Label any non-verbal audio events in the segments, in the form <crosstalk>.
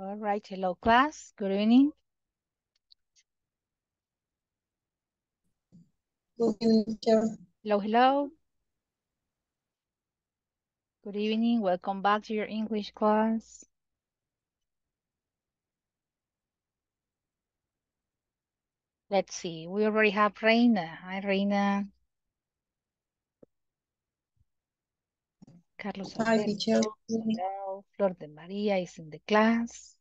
All right, hello class, good evening. Good evening. Hello, hello. Good evening, welcome back to your English class. Let's see, we already have Reina. Hi, Reina. Carlos Hi, teacher. Flor de María is in the class.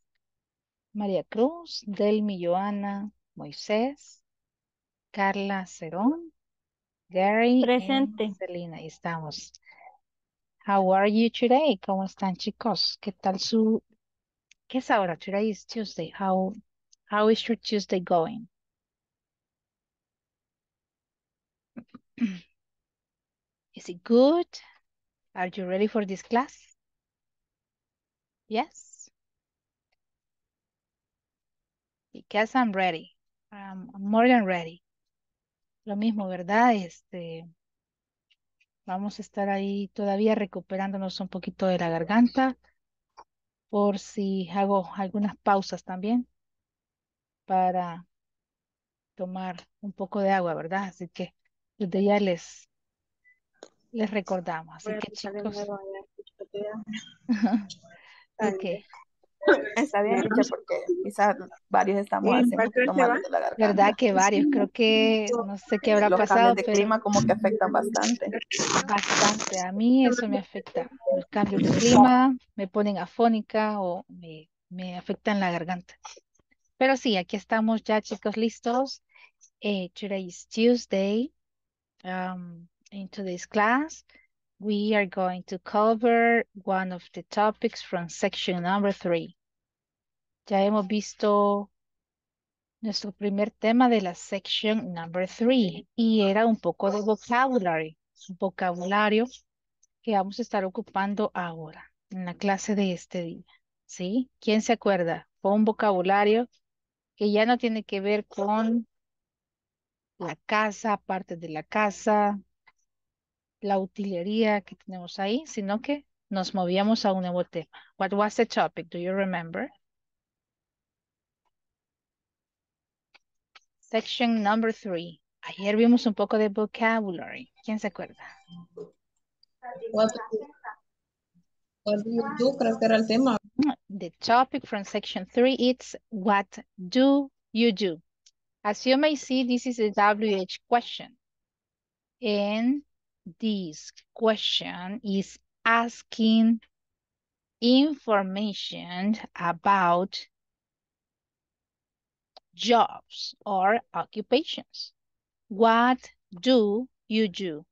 María Cruz, Delmi, Joana, Moisés, Carla Cerón, Gary, Presente. Selena. Ahí estamos. How are you today? ¿Cómo están, chicos? ¿Qué tal su... ¿Qué es ahora? Today is Tuesday. How, how is your Tuesday going? <clears throat> Is it good? Are you ready for this class? Yes? Because I'm ready. I'm more than ready. Lo mismo, ¿verdad? Este, vamos a estar ahí todavía recuperándonos un poquito de la garganta por si hago algunas pausas también para tomar un poco de agua, ¿verdad? Así que desde ya les, les recordamos. Así que chicos, <laughs> ok. <laughs> Está bien, teacher, porque quizás varios estamos un poquito de la garganta. ¿Verdad que varios? Creo que no sé qué habrá Los pasado, cambios de pero clima como que afectan bastante. bastante. A mí eso me afecta. Los cambios de clima me ponen afónica o me, me afectan la garganta. Pero sí, aquí estamos ya, chicos, listos. Eh, today is Tuesday. Um, in today's class, we are going to cover one of the topics from section number three. Ya hemos visto nuestro primer tema de la section number three y era un poco de vocabulary, vocabulario que vamos a estar ocupando ahora en la clase de este día. ¿Sí? ¿Quién se acuerda? Fue un vocabulario que ya no tiene que ver con la casa, partes de la casa, la utilería que tenemos ahí, sino que nos movíamos a un nuevo tema. What was the topic? Do you remember? Section number three. Ayer vimos un poco de vocabulary. ¿Quién se acuerda? What, what do you do? Creo que era el tema. The topic from section three is what do you do? As you may see, this is a WH question. And this question is asking information about jobs or occupations. What do you do?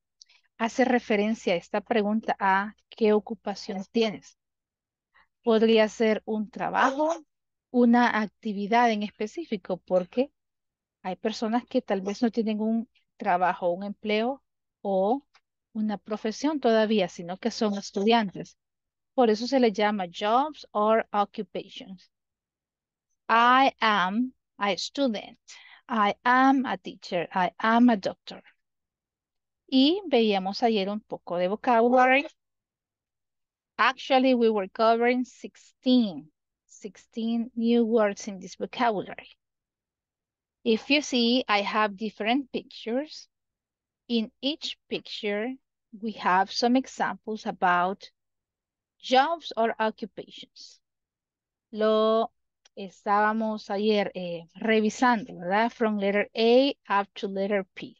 Hace referencia esta pregunta a qué ocupación tienes. Podría ser un trabajo, una actividad en específico, porque hay personas que tal vez no tienen un trabajo, un empleo o una profesión todavía, sino que son estudiantes. Por eso se le llama jobs or occupations. I am a student. I am a teacher. I am a doctor. Y veíamos ayer un poco de vocabulary. Actually, we were covering 16, 16 new words in this vocabulary. If you see, I have different pictures. In each picture, we have some examples about jobs or occupations. Lo estábamos ayer eh, revisando, ¿verdad? From letter A up to letter P.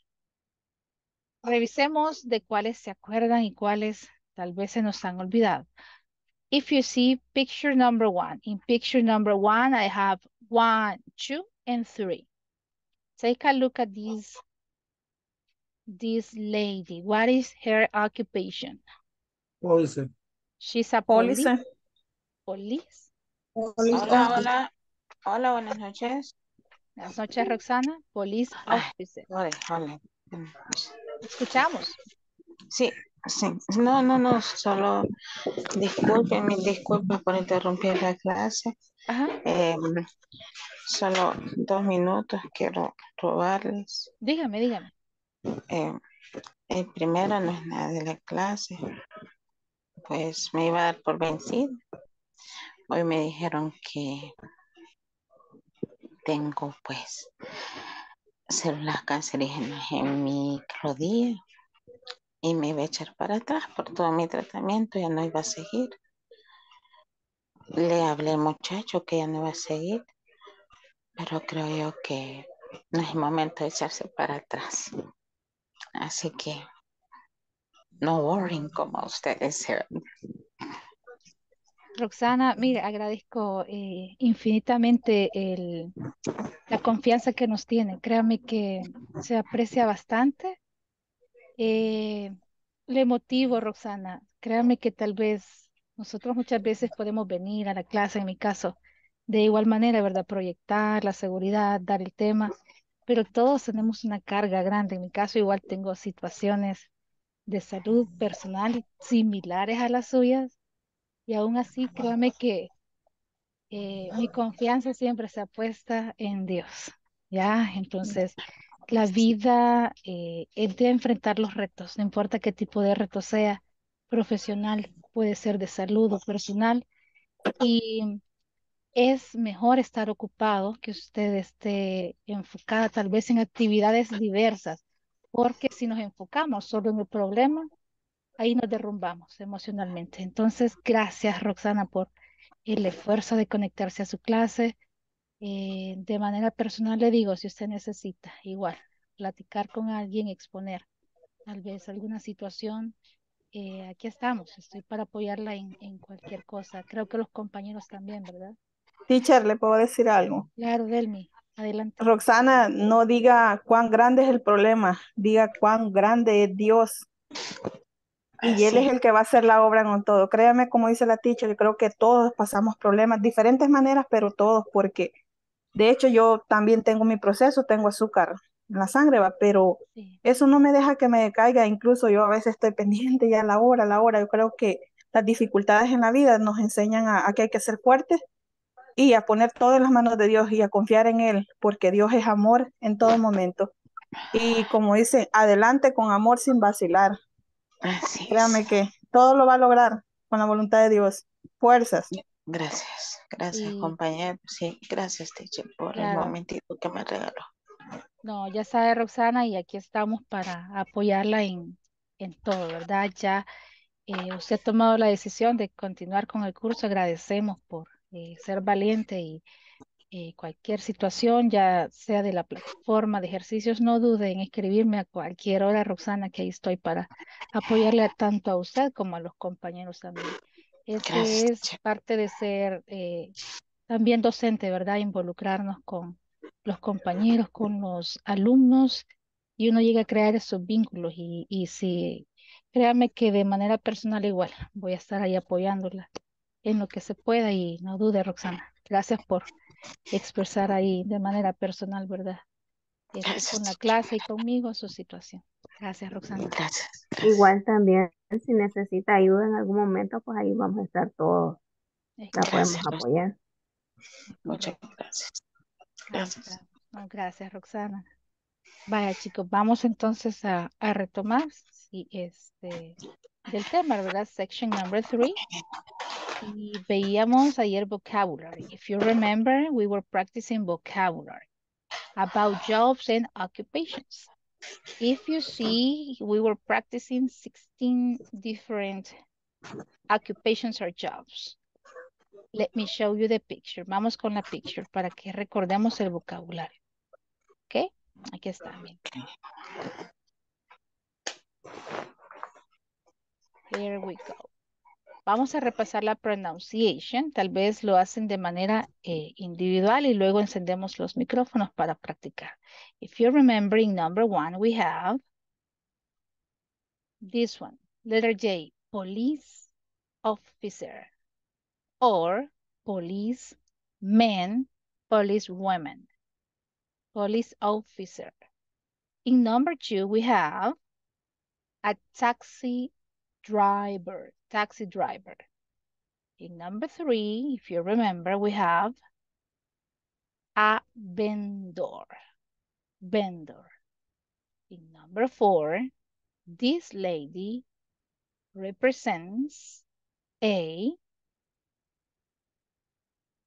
Revisemos de cuáles se acuerdan y cuáles tal vez se nos han olvidado. If you see picture number one, in picture number one, I have one, two, and three. Take a look at this, this lady. What is her occupation? Police. She's a police. Police. Police. Hola, hola. Hola, buenas noches. Buenas noches, Roxana. Police Ah. officer. Hola, hola. Escuchamos. Sí, sí. No, no, no, solo disculpen, mil disculpas por interrumpir la clase. Ajá. Eh, solo dos minutos quiero robarles. Dígame, dígame. Eh, el primero no es nada de la clase. Pues me iba a dar por vencido. hoy me dijeron que tengo pues células cancerígenas en mi rodilla y me iba a echar para atrás por todo mi tratamiento, ya no iba a seguir. Le hablé al muchacho que ya no iba a seguir, pero creo yo que no es momento de echarse para atrás. Así que no worrying como ustedes. Roxana, mire, agradezco eh, infinitamente el, la confianza que nos tiene. Créame que se aprecia bastante. Eh, le motivo, Roxana. Créame que tal vez nosotros muchas veces podemos venir a la clase, en mi caso, de igual manera, ¿verdad? Proyectar la seguridad, dar el tema, pero todos tenemos una carga grande. En mi caso, igual tengo situaciones de salud personal similares a las suyas y aún así, créame que eh, mi confianza siempre se apuesta en Dios, ¿ya? Entonces, la vida eh, es de enfrentar los retos, no importa qué tipo de reto sea, profesional, puede ser de salud o personal, y es mejor estar ocupado que usted esté enfocada tal vez en actividades diversas, porque si nos enfocamos solo en el problema, ahí nos derrumbamos emocionalmente. Entonces, gracias Roxana por el esfuerzo de conectarse a su clase. Eh, de manera personal le digo, si usted necesita, igual, platicar con alguien, exponer tal vez alguna situación, eh, aquí estamos, estoy para apoyarla en, en cualquier cosa. Creo que los compañeros también, ¿verdad? Teacher, ¿le puedo decir algo? Claro, Delmi, adelante. Roxana, no diga cuán grande es el problema, diga cuán grande es Dios. Y Él es el que va a hacer la obra con todo. Créame, como dice la teacher, yo creo que todos pasamos problemas, diferentes maneras, pero todos, porque de hecho yo también tengo mi proceso, tengo azúcar en la sangre, va, pero Sí, eso no me deja que me caiga, incluso yo a veces estoy pendiente ya a la hora, a la hora. Yo creo que las dificultades en la vida nos enseñan a, a que hay que ser fuertes y a poner todo en las manos de Dios y a confiar en Él, porque Dios es amor en todo momento. Y como dice, adelante con amor sin vacilar. Así es. Créame que todo lo va a lograr con la voluntad de Dios. Fuerzas. Gracias, gracias Sí. compañero. Sí, gracias teacher por Claro. el momentito que me regaló. No, ya sabe Roxana y aquí estamos para apoyarla en, en todo, ¿verdad? Ya eh, usted ha tomado la decisión de continuar con el curso, agradecemos por eh, ser valiente y eh, cualquier situación, ya sea de la plataforma de ejercicios, no dude en escribirme a cualquier hora, Roxana, que ahí estoy para apoyarle tanto a usted como a los compañeros también. Gracias, es parte de ser eh, también docente, ¿verdad? Involucrarnos con los compañeros, con los alumnos y uno llega a crear esos vínculos y, y si, créame que de manera personal igual voy a estar ahí apoyándola en lo que se pueda y no dude, Roxana. Gracias por expresar ahí de manera personal, ¿verdad? Este, Gracias, con la clase y conmigo su situación. Gracias, Roxana. Gracias. Igual también, si necesita ayuda en algún momento, pues ahí vamos a estar todos, la podemos Gracias, Ros- apoyar. Muchas gracias. Gracias. No, gracias, Roxana. Vaya, chicos, vamos entonces a, a retomar sí, este, del tema, ¿verdad? Section number three. Y veíamos ayer vocabulary. If you remember, we were practicing vocabulary about jobs and occupations. If you see, we were practicing 16 different occupations or jobs. Let me show you the picture. Vamos con la picture para que recordemos el vocabulario. ¿Ok? Aquí está. Bien. Here we go. Vamos a repasar la pronunciation. Tal vez lo hacen de manera eh, individual y luego encendemos los micrófonos para practicar. If you're remembering number one, we have this one. Letter J, police officer or police men, police women, police officer. In number two, we have a taxi driver, taxi driver. In number three, if you remember, we have a vendor, vendor. In number four, this lady represents a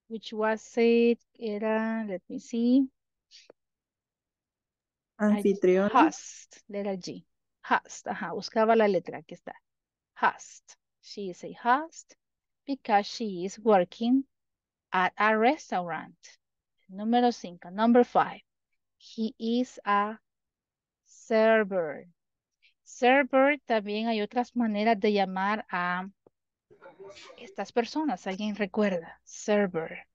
Which was it? Era, let me see. Anfitriona. Host, letra G. Host, ajá, buscaba la letra, aquí está. Host. She is a host because she is working at a restaurant. Número cinco. Number five. He is a server. Server también hay otras maneras de llamar a estas personas. ¿Alguien recuerda? Server.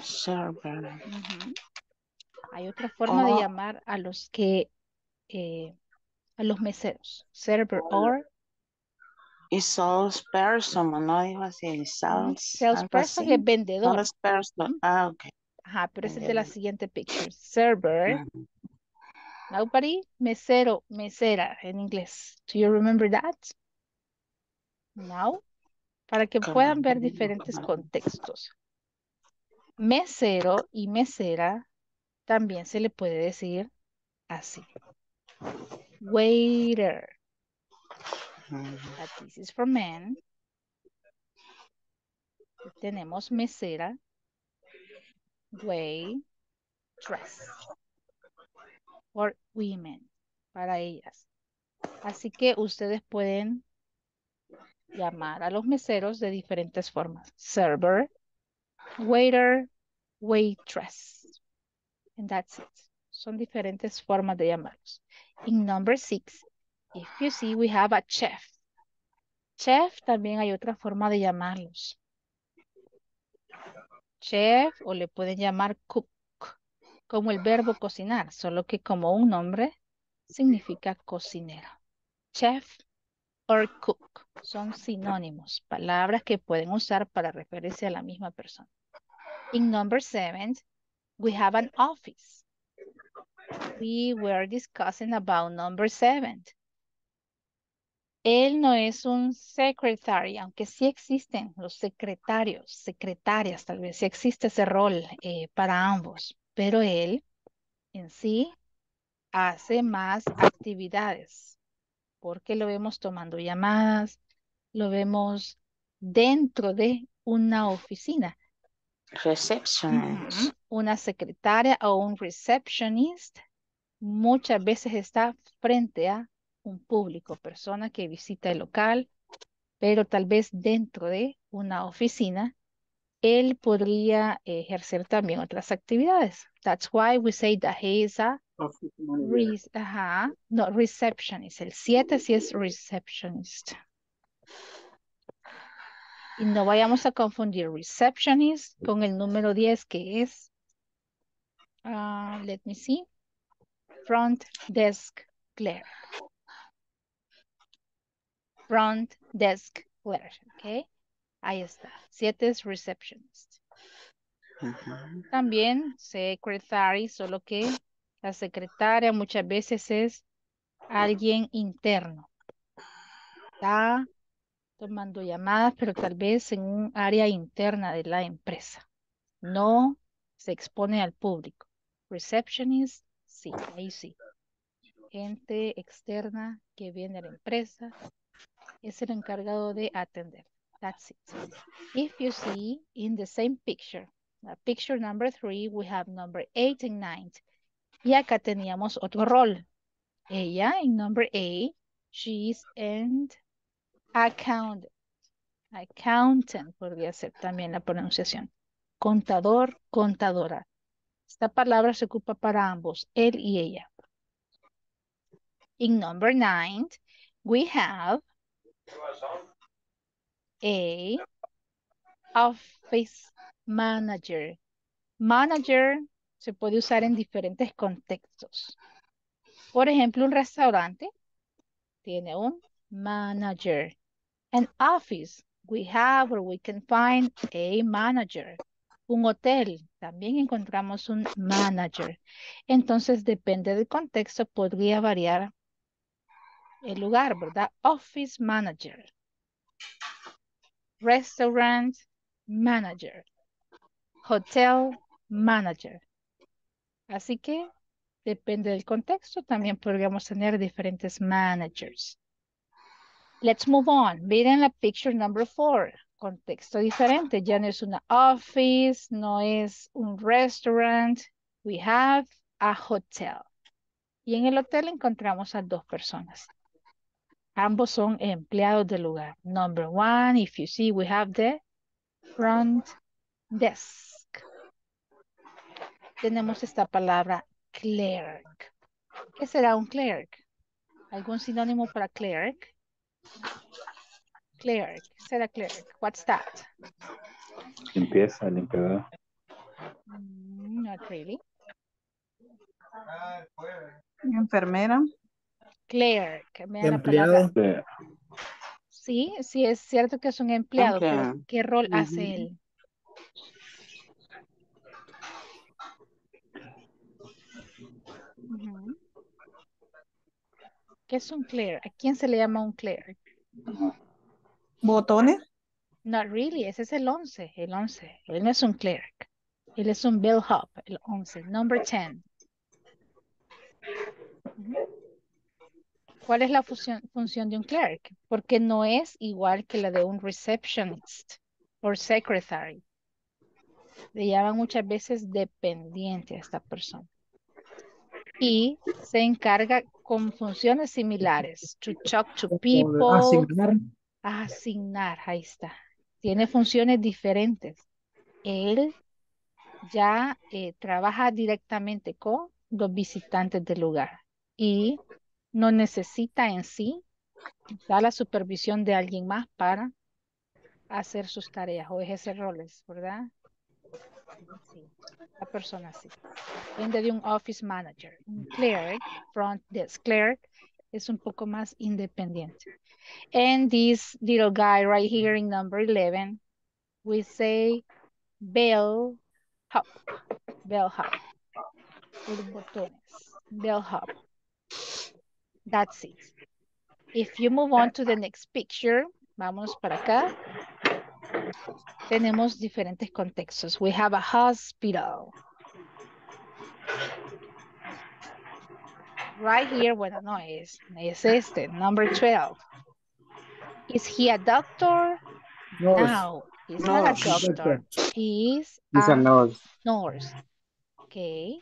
Server. Hay otra forma de Oh. llamar a los que, eh, a los meseros. Server or Y salesperson, ¿no? Dijo así, sales, salesperson es vendedor. Salesperson. Ah, ok. Ajá, pero ese es de la siguiente picture. Server. Nobody. Mesero, mesera en inglés. Do you remember that? No. Para que puedan ver diferentes contextos. Mesero y mesera también se le puede decir así. Waiter. This is for men. Tenemos mesera. Waitress. For women. Para ellas. Así que ustedes pueden llamar a los meseros de diferentes formas. Server, waiter, waitress. And that's it. Son diferentes formas de llamarlos. In number six, if you see, we have a chef. Chef también hay otra forma de llamarlos. Chef o le pueden llamar cook, como el verbo cocinar, solo que como un nombre significa cocinero. Chef or cook son sinónimos, palabras que pueden usar para referirse a la misma persona. In number seven, we have an office. We were discussing about number seven. Él no es un secretary, aunque sí existen los secretarios, secretarias, tal vez sí existe ese rol eh, para ambos, pero él en sí hace más actividades, porque lo vemos tomando llamadas, lo vemos dentro de una oficina. Receptionist. Una secretaria o un receptionist muchas veces está frente a un público, persona que visita el local, pero tal vez dentro de una oficina, él podría ejercer también otras actividades. That's why we say that he is a. Re- ajá, no, receptionist. El 7 sí es receptionist. Y no vayamos a confundir receptionist con el número 10 que es, ah, let me see, front desk clerk. Front desk clerk, ¿ok? Ahí está. 7 es receptionist. También secretary, solo que la secretaria muchas veces es alguien interno. Está tomando llamadas, pero tal vez en un área interna de la empresa. No se expone al público. Receptionist, sí, ahí sí. Gente externa que viene a la empresa es el encargado de atender. That's it. If you see in the same picture, picture number three, we have number eight and nine. Y acá teníamos otro rol. Ella en number eight, she is an accountant. Accountant podría ser también la pronunciación. Contador, contadora. Esta palabra se ocupa para ambos, él y ella. In number nine, we have a office manager. Manager se puede usar en diferentes contextos. Por ejemplo, un restaurante tiene un manager. An office, we have or we can find a manager. Un hotel, también encontramos un manager. Entonces, depende del contexto, podría variar el lugar, ¿verdad? Office manager. Restaurant manager. Hotel manager. Así que depende del contexto, también podríamos tener diferentes managers. Let's move on. Miren la picture number four. contexto diferente. Ya no es una office, no es un restaurant. We have a hotel. Y en el hotel encontramos a dos personas. Ambos son empleados del lugar. Number one, if you see, we have the front desk. Tenemos esta palabra clerk. ¿Qué será un clerk? ¿Algún sinónimo para clerk? Clerk. ¿Qué será clerk? What's that? Limpieza, limpiador. Mm, not really. Enfermera. Clerk. Vean la Empleado. palabra. De- Sí, sí, es cierto que es un empleado, pero Empleado. ¿qué rol hace él? ¿Qué es un clerk? ¿A quién se le llama un clerk? Botones. Not really, ese es el 11, el 11. Él no es un clerk. Él es un bellhop, el 11, number 10. ¿Cuál es la función, función de un clerk? Porque no es igual que la de un receptionist o secretary. Le llaman muchas veces dependiente a esta persona. Y se encarga con funciones similares. To talk to people. Asignar. Asignar, ahí está. Tiene funciones diferentes. Él ya eh, trabaja directamente con los visitantes del lugar y no necesita en sí da la supervisión de alguien más para hacer sus tareas o ejercer roles, ¿verdad? Sí, la persona sí. Depende de un office manager. Un clerk, front desk clerk, es un poco más independiente. And this little guy right here in number 11, we say bell hop, bell hop, por botones, bell hop. That's it. If you move on to the next picture, vamos para acá. Tenemos diferentes contextos. We have a hospital. Right here, bueno, no es, es este, number 12. Is he a doctor? No, No, he's not a Nurse. doctor. He's He's a a nurse. nurse. Okay.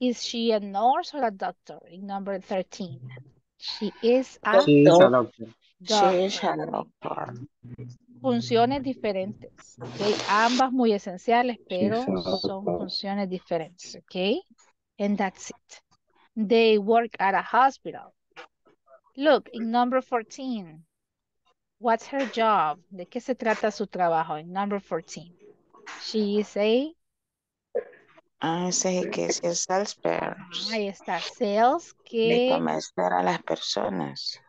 Is she a nurse or a doctor? In number 13. She is a She is a doctor. She is a doctor. doctor. Funciones diferentes. Okay. Ambas muy esenciales, pero son doctor. funciones diferentes. Okay. And that's it. They work at a hospital. Look, in number 14. What's her job? ¿De qué se trata su trabajo? In number 14. She is a Ah, sí, que es el salesperson. Ahí está, sales, De que convencer a las personas.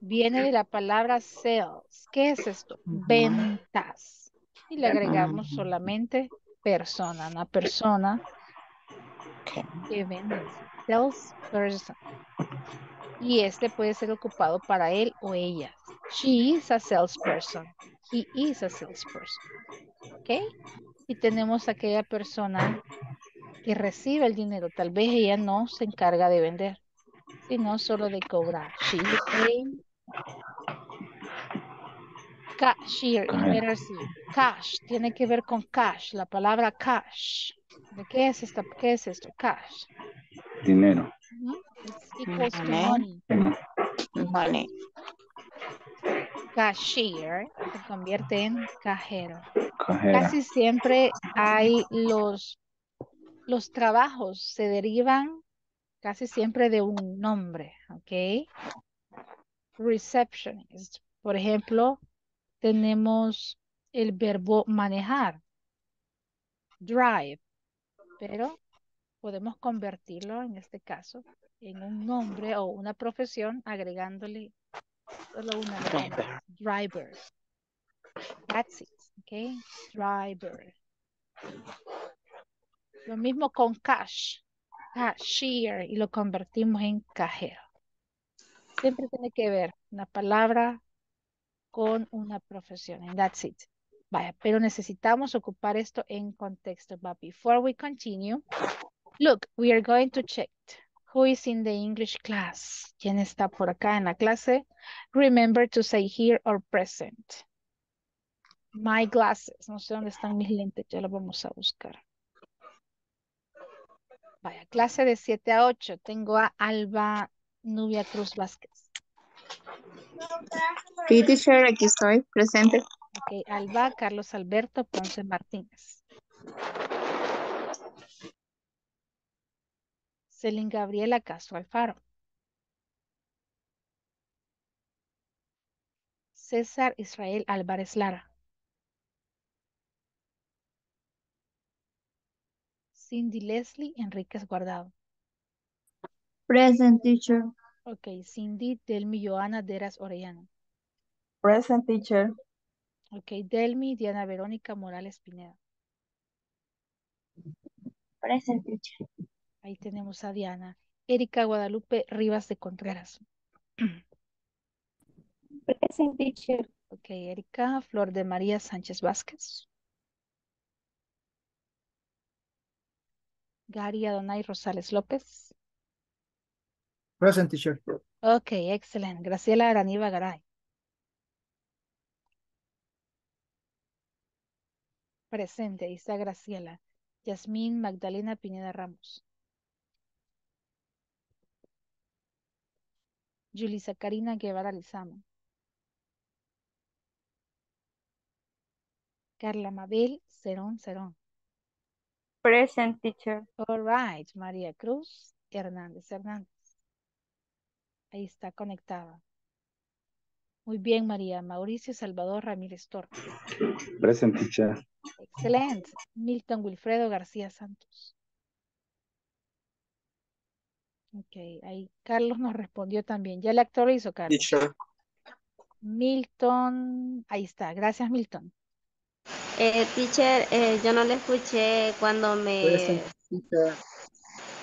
viene de la palabra sales. ¿Qué es esto? Ventas. Y le agregamos solamente persona, una persona Ok. que vende. Salesperson. Y este puede ser ocupado para él o ella. She is a salesperson. He is a salesperson. ¿Ok? Y tenemos aquella persona que recibe el dinero. Tal vez ella no se encarga de vender, sino solo de cobrar. She is a cashier. Cash tiene que ver con cash. La palabra cash. ¿De qué es esta? ¿Qué es esto? Cash. Dinero. It's money. Money. Cashier se convierte en cajero. Cajera. Casi siempre hay los, los trabajos se derivan casi siempre de un nombre, ¿ok? Receptionist. Por ejemplo, tenemos el verbo manejar, drive, pero podemos convertirlo en este caso en un nombre o una profesión agregándole solo una letra driver. That's it, okay? Driver. Lo mismo con cash, cashier, y lo convertimos en cajero. Siempre tiene que ver una palabra con una profesión, and that's it. Vaya, pero necesitamos ocupar esto en contexto. But before we continue, look, we are going to check who is in the English class. ¿Quién está por acá en la clase? Remember to say here or present. My glasses. No sé dónde están mis lentes. Ya los vamos a buscar. Vaya, clase de 7 a 8. Tengo a Alba Nubia Cruz Vázquez. Sí, teacher, aquí estoy, presente. Ok, Alba Carlos Alberto Ponce Martínez. Celín Gabriela Castro Alfaro. César Israel Álvarez Lara. Cindy Leslie Enríquez Guardado. Present, teacher. Ok, Cindy Delmi Joana Deras Orellana. Present teacher. Ok, Delmi Diana Verónica Morales Pineda. Present, teacher. Ahí tenemos a Diana. Erika Guadalupe Rivas de Contreras. Present, teacher. Ok, Erika Flor de María Sánchez Vázquez. Gary Adonai Rosales López. Present teacher. Ok, excelente. Graciela Araniva Garay. Presente, ahí está Graciela. Yasmín Magdalena Pineda Ramos. Julisa Karina Guevara Lizama. Carla Mabel Cerón Cerón. Present, teacher. All right, María Cruz Hernández Hernández. Ahí está conectada. Muy bien, María. Mauricio Salvador Ramírez Torres. Present teacher. Excelente. Milton Wilfredo García Santos. Ok, ahí Carlos nos respondió también. Ya le actualizo, Carlos. Teacher. Milton, ahí está. Gracias, Milton. Eh, teacher, eh, yo no le escuché cuando me,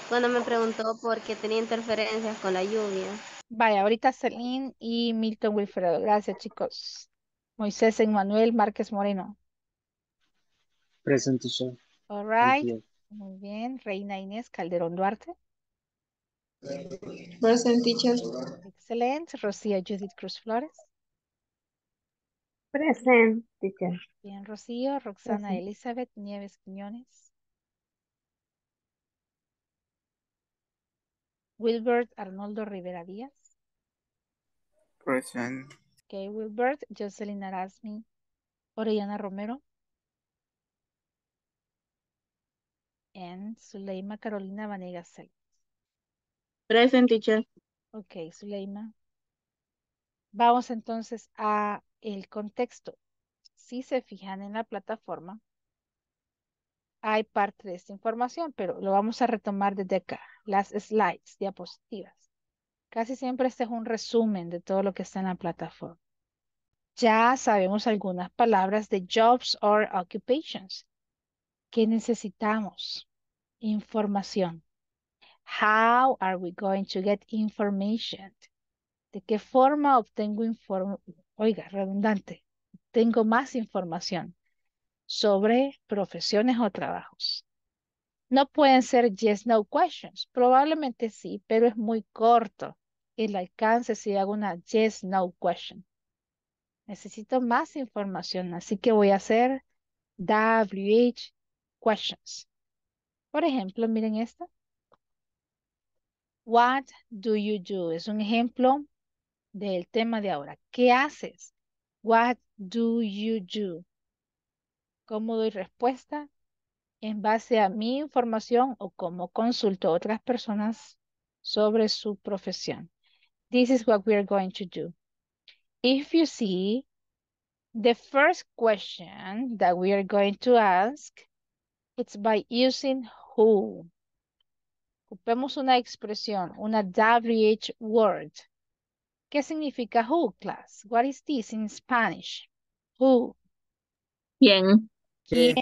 cuando me preguntó por qué tenía interferencias con la lluvia. Vaya, ahorita Celine y Milton Wilfredo. Gracias, chicos. Moisés Emmanuel Márquez Moreno. Present teacher. All right. Muy bien. Reina Inés Calderón Duarte. Present teacher. Excelente. Rocía Judith Cruz Flores. Present, teacher. Bien, Rocío. Roxana Present. Elizabeth Nieves Quiñones. Wilbert Arnoldo Rivera Díaz. Present. Ok, Wilbert. Jocelyn Arasmi. Orellana Romero. And Zuleima Carolina Vanegas Cel. Present, teacher. Ok, Zuleima. Vamos entonces a el contexto. Si se fijan en la plataforma, hay parte de esta información, pero lo vamos a retomar desde acá. Las slides, diapositivas. Casi siempre este es un resumen de todo lo que está en la plataforma. Ya sabemos algunas palabras de jobs or occupations. ¿Qué necesitamos? Información. How are we going to get information? ¿De qué forma obtengo información? Oiga, redundante. Tengo más información sobre profesiones o trabajos. No pueden ser yes, no questions. Probablemente sí, pero es muy corto el alcance si hago una yes, no question. Necesito más información, así que voy a hacer WH questions. Por ejemplo, miren esta. What do you do? Es un ejemplo del tema de ahora. ¿Qué haces? What do you do? ¿Cómo doy respuesta? En base a mi información o cómo consulto a otras personas sobre su profesión. This is what we are going to do. If you see, the first question that we are going to ask, it's by using who. Ocupemos una expresión, una WH word. ¿Qué significa who, class? What is this in Spanish? Who. Bien. ¿Quién?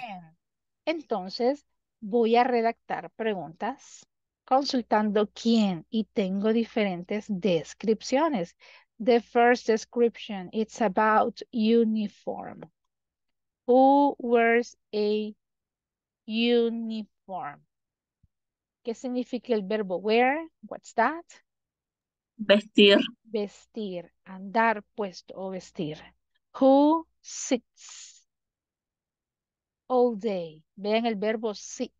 Entonces, voy a redactar preguntas consultando quién y tengo diferentes descripciones. The first description, it's about uniform. Who wears a uniform? ¿Qué significa el verbo wear? What's that? Vestir. Vestir, andar puesto o vestir. Who sits? all day. Vean el verbo sit.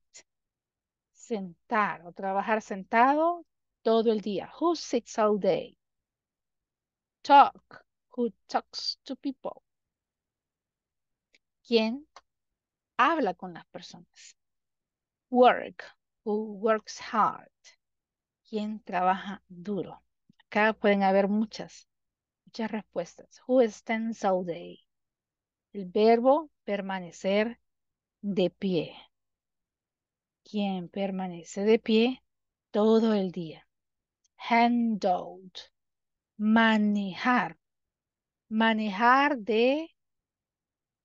Sentar o trabajar sentado todo el día. Who sits all day? Talk. Who talks to people? ¿Quién habla con las personas? Work. Who works hard? ¿Quién trabaja duro? Acá pueden haber muchas, muchas respuestas. Who stands all day? El verbo permanecer de pie. ¿Quién permanece de pie todo el día? Handled. Manejar. Manejar de,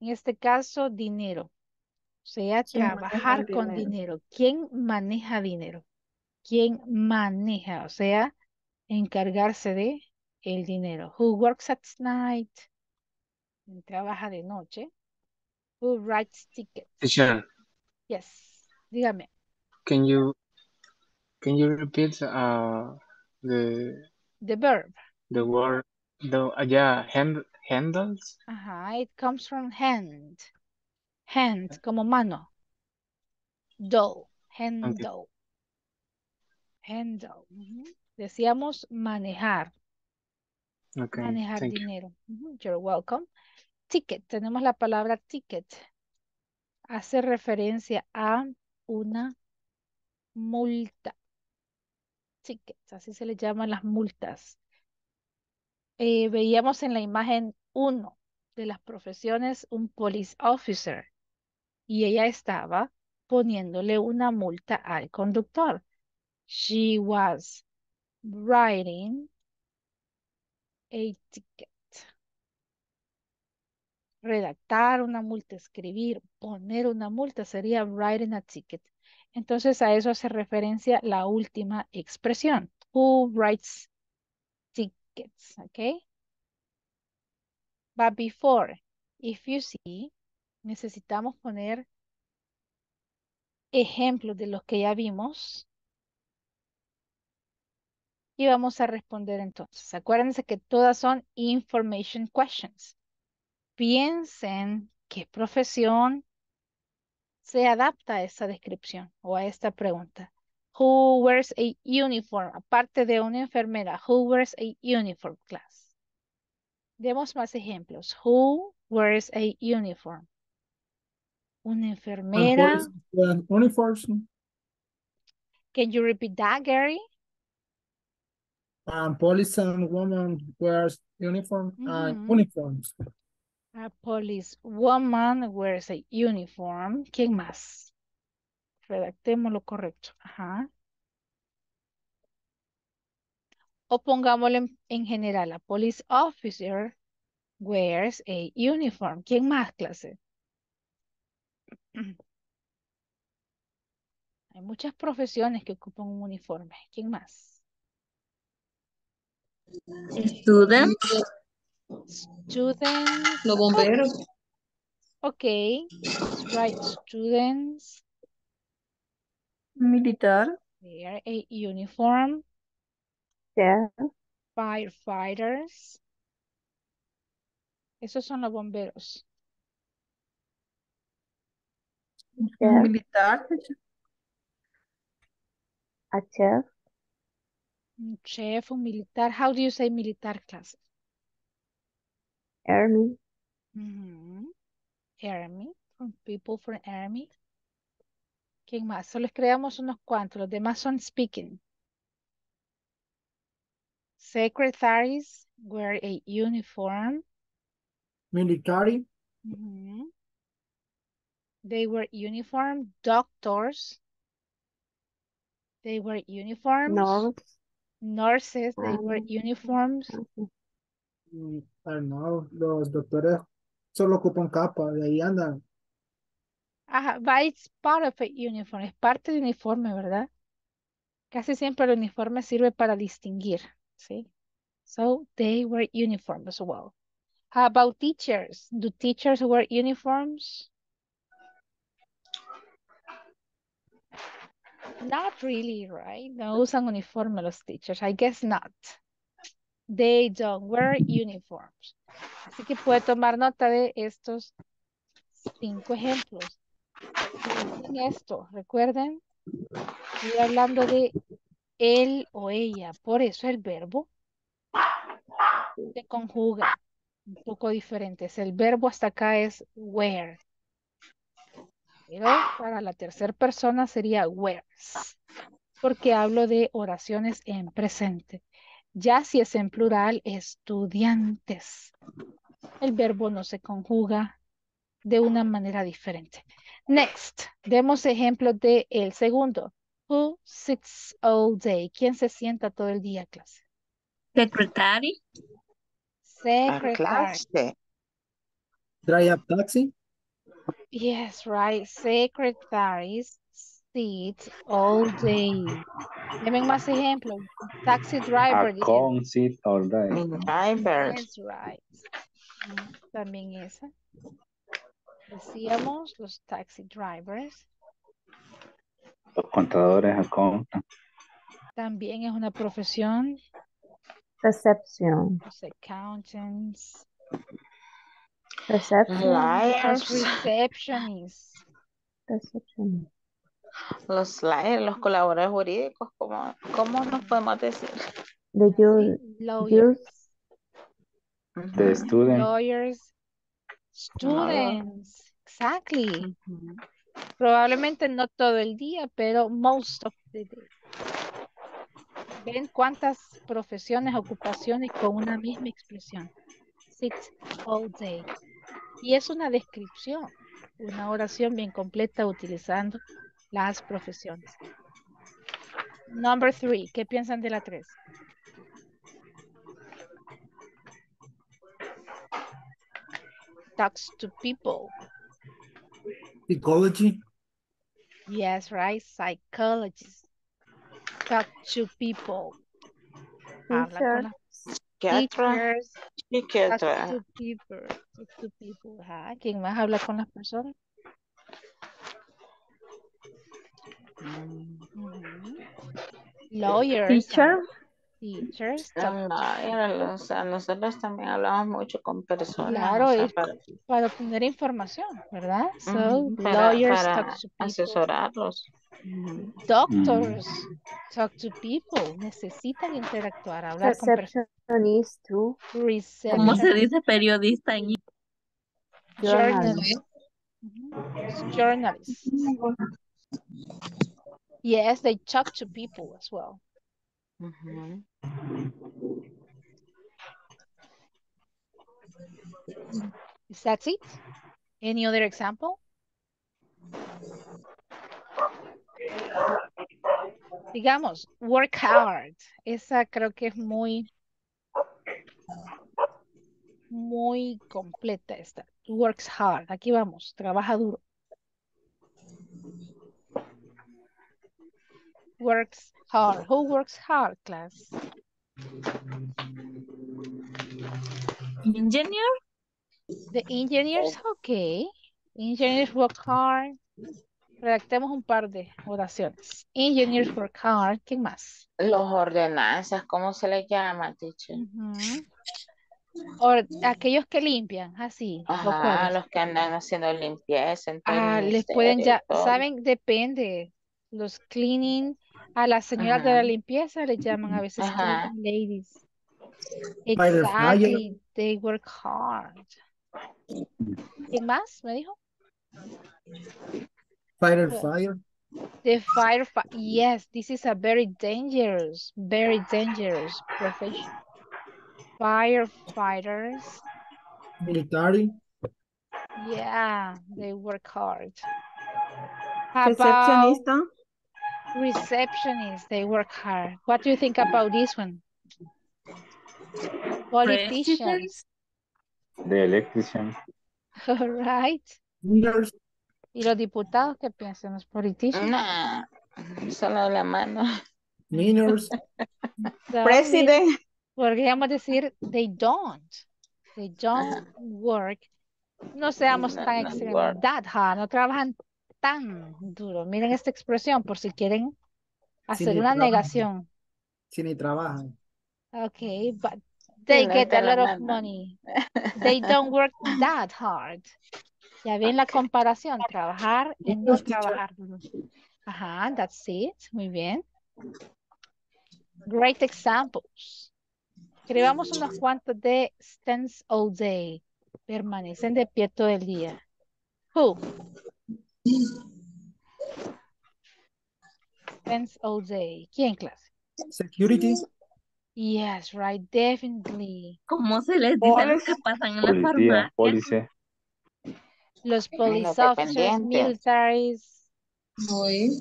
en este caso, dinero. O sea, ¿Quién maneja trabajar con dinero? dinero. ¿Quién maneja dinero? ¿Quién maneja? O sea, encargarse de el dinero. Who works at night? ¿Quién trabaja de noche? Who writes tickets? Teacher, Yes. Dígame. can you can you repeat uh the The verb. the word the uh, yeah hand handles? Ajá. It comes from hand. Hand, como mano. Do. Handle. Handle. Decíamos manejar. Okay, Manejar you. dinero. You're welcome. Ticket. Tenemos la palabra ticket. Hace referencia a una multa. Tickets. Así se le llaman las multas. Eh, veíamos en la imagen uno de las profesiones un police officer y ella estaba poniéndole una multa al conductor. She was writing a ticket. Redactar una multa, escribir, poner una multa sería writing a ticket. Entonces a eso hace referencia la última expresión. Who writes tickets? Okay. But before, if you see, necesitamos poner ejemplos de los que ya vimos y vamos a responder entonces. Acuérdense que todas son information questions. Piensen qué profesión se adapta a esta descripción o a esta pregunta. Who wears a uniform? Aparte de una enfermera, who wears a uniform class? Demos más ejemplos. Who wears a uniform? Una enfermera. uniforms, Can you repeat that, Gary? And police and woman wears uniform, uh, Mhm. uniforms. A police woman wears a uniform. ¿Quién más? Redactemos lo correcto. Ajá. O pongámoslo en, en general. A police officer wears a uniform. ¿Quién más, clase? <clears throat> Hay muchas profesiones que ocupan un uniforme. ¿Quién más? Student. Students. Los bomberos. Ok. That's right. Students Militar. wear a uniform. Chef. Firefighters. Esos son los bomberos. Chef. Militar. A chef. Un chef, un militar. How do you say militar class? Army. Ujú. Army. From people from army. ¿Quién más? Solo les creamos unos cuantos. Los demás son speaking. Secretaries wear a uniform. Military, Ujú. They wear uniform. Doctors. They wear uniforms. Nurse. Nurses, they wear uniforms. ok. mm, I don't know, los doctores solo ocupan capa, de ahí andan. Ajá, but it's part of a uniform. Es parte de uniforme, ¿verdad? Casi siempre el uniforme sirve para distinguir, ¿sí? So they wear uniforms as well. How about teachers? Do teachers wear uniforms? Not really, right? No usan uniforme los teachers. I guess not. They don't wear uniforms. Así que puede tomar nota de estos cinco ejemplos. En esto, recuerden, estoy hablando de él o ella. Por eso el verbo se conjuga un poco diferentes. El verbo hasta acá es wear. Pero para la tercera persona sería wears. Porque hablo de oraciones en presente. Ya si es en plural, estudiantes. El verbo no se conjuga de una manera diferente. Next, demos ejemplo de el segundo. Who sits all day? ¿Quién se sienta todo el día, clase? Secretary. Secretary. clase. Dry up taxi. Yes, right. Secretaries sit all day. Deme más ejemplos. Taxi driver. A dijeron. con sit all day. Drivers. That's right. También esa. Decíamos los taxi drivers. Los contadores a accountan. También es una profesión. Recepción. Los accountants. Recepción. Los Liars. receptionists. Recepción. Los liars, los colaboradores jurídicos, ¿cómo, cómo nos podemos decir? The. Lawyers. The student. Lawyers. Students. Exactly. Probablemente no todo el día, pero most of the day. ¿Ven cuántas profesiones, ocupaciones con una misma expresión? Sit all day. Y es una descripción, una oración bien completa utilizando las profesiones. Number three, ¿qué piensan de la tres? Talks to people. Ecology. Yes, right. Psychologist. Talk to people. Habla con Teacher. las Psiquiatra. Teachers. Talk to people. Talk to people. Ajá. ¿Quién más habla con las personas? Ujú. Lawyers. Teacher. Teachers. No, era- o sea, nosotros también hablamos mucho con personas. Claro, o sea, es para, para obtener información, ¿verdad? So, ujú, para, lawyers para talk to people. asesorarlos. Doctors talk to people. Necesitan interactuar, hablar con personas. ¿Cómo se dice periodista en Journalists. Ujú. Journalists. Yes, they talk to people as well. Ujú. Is that it? Any other example? Digamos, work hard. Esa creo que es muy, muy completa esta. Works hard. Aquí vamos, trabaja duro. Works hard. Who works hard, class? engineer. The engineers, okay. Engineers work hard. Redactemos un par de oraciones. Engineers work hard. ¿Quién más? Los ordenanzas, ¿cómo se les llama, teacher? Ujú. Or- aquellos que limpian, así. Ajá, los que andan haciendo limpieza Ah, les pueden ya, saben, depende. Los cleaning, a las señoras de la limpieza les llaman a veces Ajá. ladies. Firefighter. Exactly, they work hard. ¿Quién más me dijo? Fighter fire. The firefighter. Yes, this is a very dangerous, very dangerous profession. Firefighters. Military. Yeah, they work hard. How about. Receptionists? They work hard. What do you think about this one? Politicians. The electrician. <laughs> All right. Nurse. ¿Y los diputados qué piensan? Los politicians. Nah, solo la mano. Miners. So, <laughs> President. Podríamos decir they don't. They don't work. No seamos No, tan no extremos. That hard. No trabajan tan duro. Miren esta expresión por si quieren hacer una trabajan. negación. Si ni trabajan. Okay, but they get a lot of money. They don't work that hard. Ya ven la comparación, trabajar y no trabajar. Ajá, that's it. Muy bien. Great examples. Escribamos unos cuantos de stands all day. Permanecen de pie todo el día. Who? Stands all day. ¿Quién clase? Security. Yes, right, definitely. ¿Cómo se les dice a los que pasan en la Policía, farmacia? pólice. Los Los police officers, militaries. Muy.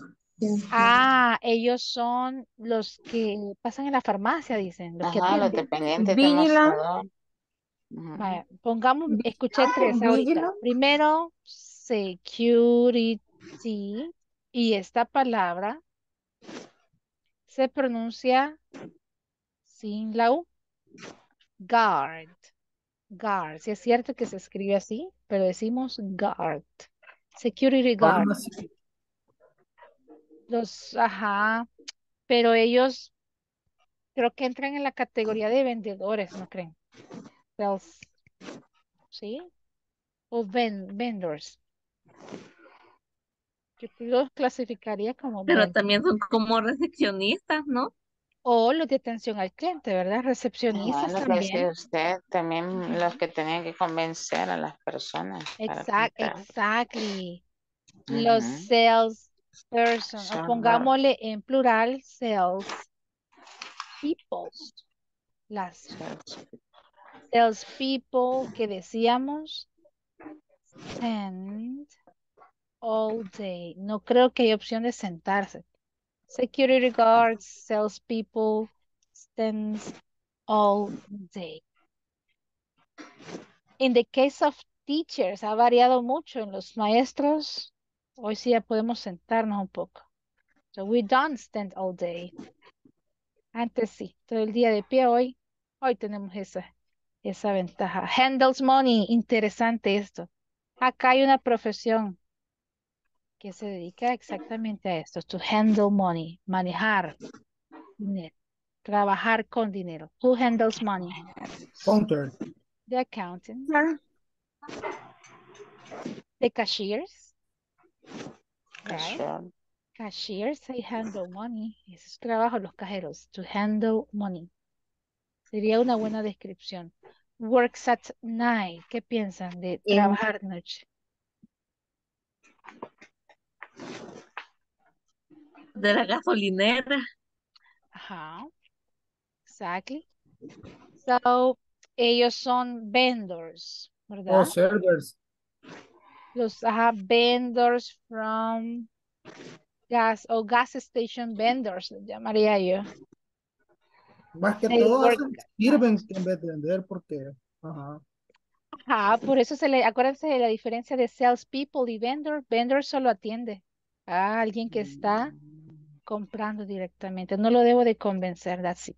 Ah, ellos son los que pasan en la farmacia, dicen, los que Ajá, los atienden. dependientes de Vigilan. Vaya, pongamos, escuché tres ahorita. vigilan. Primero, security. Y esta palabra se pronuncia sin la U. Guard. Guard. Sí es cierto que se escribe así, pero decimos guard. Security guard. Los, ajá, pero ellos creo que entran en la categoría de vendedores, ¿no creen? Sales, ¿sí? O ven- vendors. Yo los clasificaría como Pero también son como recepcionistas, ¿no? O los de atención al cliente, ¿verdad? Recepcionistas también. usted, también los que tenían que convencer a las personas Exact, exactly. Los sales person, o Son pongámosle en plural, sales people. Las sales- sales people que decíamos stand all day. No creo que haya opción de sentarse. Security guards, sales people, stands all day. In the case of teachers, ha variado mucho en los maestros. Hoy sí ya podemos sentarnos un poco. So we don't stand all day. Antes sí, todo el día de pie hoy. Hoy tenemos esa, esa ventaja. Handles money, interesante esto. Acá hay una profesión que se dedica exactamente a esto, to handle money, manejar dinero, trabajar con dinero. Who handles money? Counter. The accountant, the cashiers, right? Cashier. Cashiers, they handle money. Ese es su trabajo, los cajeros, to handle money. Sería una buena descripción. Works at night. ¿Qué piensan de trabajar noche? De la gasolinera. Ajá. Exactly. So, ellos son vendors, ¿verdad? Oh, servers. Los ajá, vendors from gas o gas station vendors, llamaría yo. Más que They todo work sirven en vez de vender porque, ajá. Ajá, por eso se le, acuérdense de la diferencia de salespeople y vendor. Vendor solo atiende a alguien que está comprando directamente. No lo debo de convencer, that's it.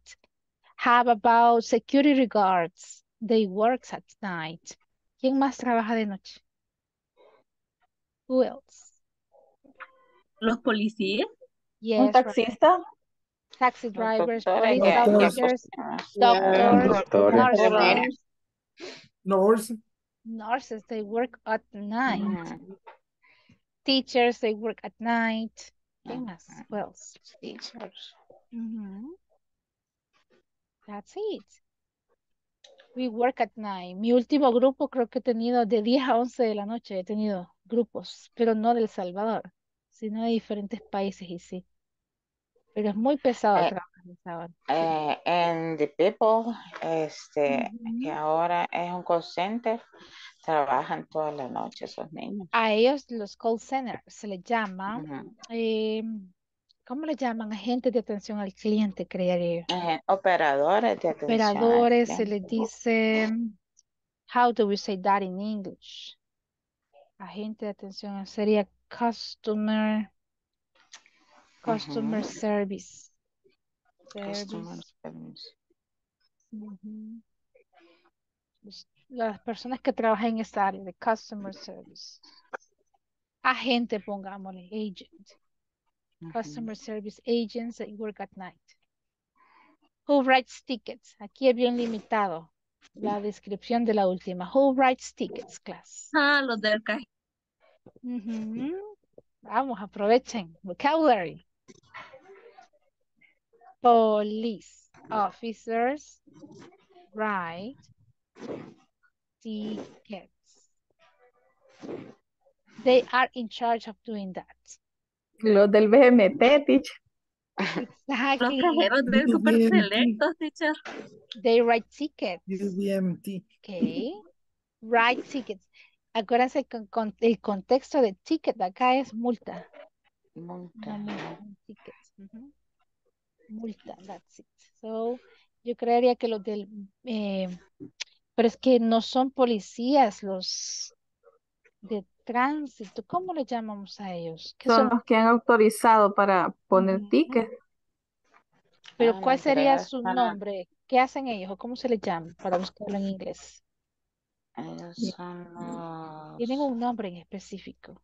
How about security guards? They work at night. ¿Quién más trabaja de noche? Who else? Los policías. Un right. taxista. Taxi drivers, police officers, doctors, Doctores. nurses, Nurse. nurses, they work at night. Teachers, they work at night. ¿Quién más? Else? Teachers. That's it. We work at night. Mi último grupo creo que he tenido de 10 a 11 de la noche. He tenido grupos, pero no del Salvador, sino de diferentes países y sí. Pero es muy pesado Eh, trabajar eh, and the people, este, que ahora es un call center, trabajan toda la noche esos niños. A ellos los call centers se les llama, Ujú. eh, ¿cómo le llaman? Agentes de atención al cliente, creería yo. Ajá, Operadores de atención al Operadores, se les dice, how do we say that in English? Agente de atención sería customer, customer Ujú. service. Customer Service. service. Ujú. Los- Las personas que trabajan en esta área de customer service. Agente, pongámosle, agent. Customer service agents that work at night. Who writes tickets? Aquí es bien limitado. La descripción de la última. Who writes tickets, class? Ah, los del cajero. Ujú. Vamos, aprovechen. Vocabulary. Police officers write tickets. They are in charge of doing that. Los del BMT, teacher. Los Exactly. cajeros de super selectos, teacher. They write tickets. UBMT. Okay. Write tickets. Acuérdense que con, el contexto de ticket acá es multa. Multa. Una multa, un ticket. Ujú. Multa, that's it. So, yo creería que los del... eh, pero es que no son policías los de tránsito. ¿Cómo le llamamos a ellos? ¿Qué Son son? los que han autorizado para poner Ujú. tickets. Pero Ah, ¿cuál sería su para- nombre? ¿Qué hacen ellos o cómo se les llama para buscarlo en inglés? Ellos son Tienen un nombre en específico.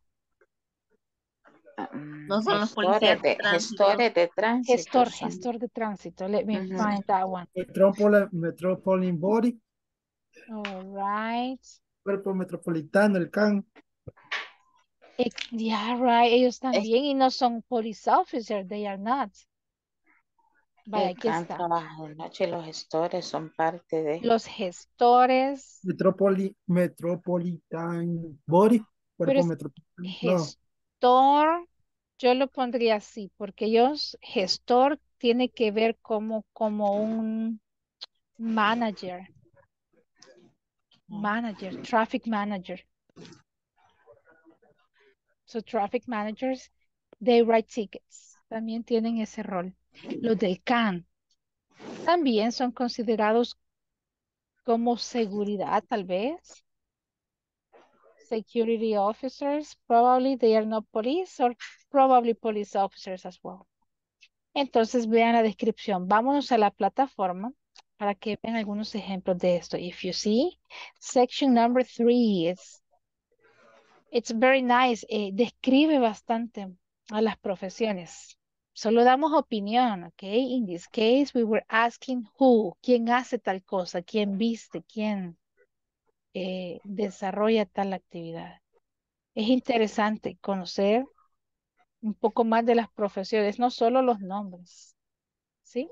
ah, No son los policías de de, tránsito. gestores de tránsito. Gestor, gestor de tránsito. Let me find that one. Metrópoli, Metropolitan Body, All right. Cuerpo Metropolitano, el CAN. Yeah, right. Ellos también y no son police officers. They are not. Vaya, El aquí CAN está. trabaja de noche los gestores son parte de. Los gestores, Metropoli, Metropolitan Body, pero Cuerpo Metropolitano. No, gestor, yo lo pondría así, porque ellos, gestor, tiene que ver como, como un manager, manager, traffic manager. So traffic managers, they write tickets. También tienen ese rol. Los del CAN también son considerados como seguridad, tal vez. Security officers, probably they are not police or probably police officers as well. Entonces vean la descripción. Vámonos a la plataforma para que vean algunos ejemplos de esto. If you see, section number three is It's very nice. eh, describe bastante a las profesiones. Solo damos opinión, ¿ok? In this case, we were asking who, quién hace tal cosa, quién viste, quién eh, desarrolla tal actividad. Es interesante conocer un poco más de las profesiones, no solo los nombres, ¿sí?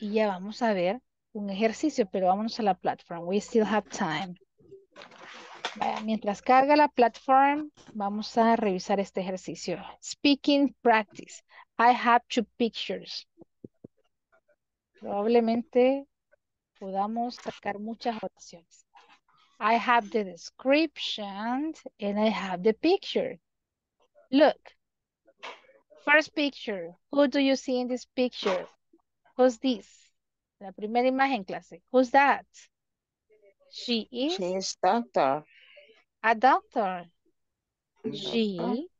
Y ya vamos a ver un ejercicio, pero vámonos a la plataforma. We still have time. Mientras carga la plataforma, vamos a revisar este ejercicio. Speaking practice. I have two pictures. Probablemente podamos sacar muchas oraciones. I have the description and I have the picture. Look. First picture. Who do you see in this picture? Who's this? La primera imagen, clase. Who's that? She is She is doctor. a doctor. She